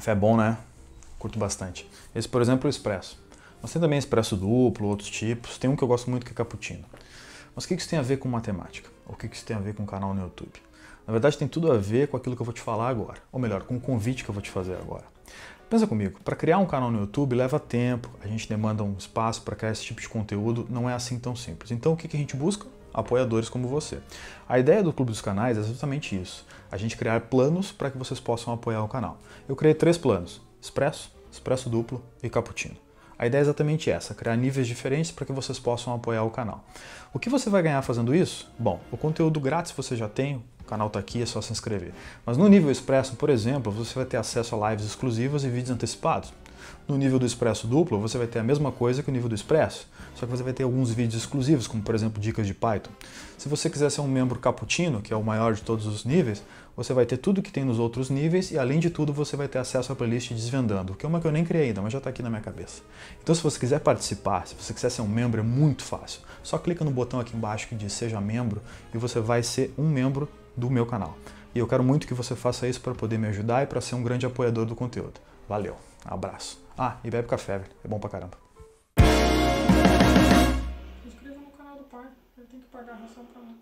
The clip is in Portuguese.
Café é bom, né? Curto bastante. Esse, por exemplo, é o expresso. Mas tem também expresso duplo, outros tipos. Tem um que eu gosto muito que é cappuccino. Mas o que isso tem a ver com matemática? Ou o que isso tem a ver com canal no YouTube? Na verdade, tem tudo a ver com aquilo que eu vou te falar agora. Ou melhor, com o convite que eu vou te fazer agora. Pensa comigo, para criar um canal no YouTube leva tempo, a gente demanda um espaço para criar esse tipo de conteúdo, não é assim tão simples. Então o que a gente busca? Apoiadores como você. A ideia do Clube dos Canais é exatamente isso: a gente criar planos para que vocês possam apoiar o canal. Eu criei três planos: Expresso, Expresso Duplo e Cappuccino. A ideia é exatamente essa, criar níveis diferentes para que vocês possam apoiar o canal. O que você vai ganhar fazendo isso? Bom, o conteúdo grátis você já tem, canal está aqui, é só se inscrever. Mas no nível Expresso, por exemplo, você vai ter acesso a lives exclusivas e vídeos antecipados. No nível do Expresso duplo, você vai ter a mesma coisa que o nível do Expresso, só que você vai ter alguns vídeos exclusivos, como por exemplo dicas de Python. Se você quiser ser um membro cappuccino, que é o maior de todos os níveis, você vai ter tudo que tem nos outros níveis e além de tudo você vai ter acesso à playlist Desvendando, que é uma que eu nem criei ainda, mas já está aqui na minha cabeça. Então se você quiser participar, se você quiser ser um membro, é muito fácil. Só clica no botão aqui embaixo que diz Seja Membro e você vai ser um membro do meu canal. E eu quero muito que você faça isso para poder me ajudar e para ser um grande apoiador do conteúdo. Valeu, abraço. Ah, e bebe café, velho. É bom pra caramba. Inscreva no canal do pai, ele tem que pagar a ração pra mim.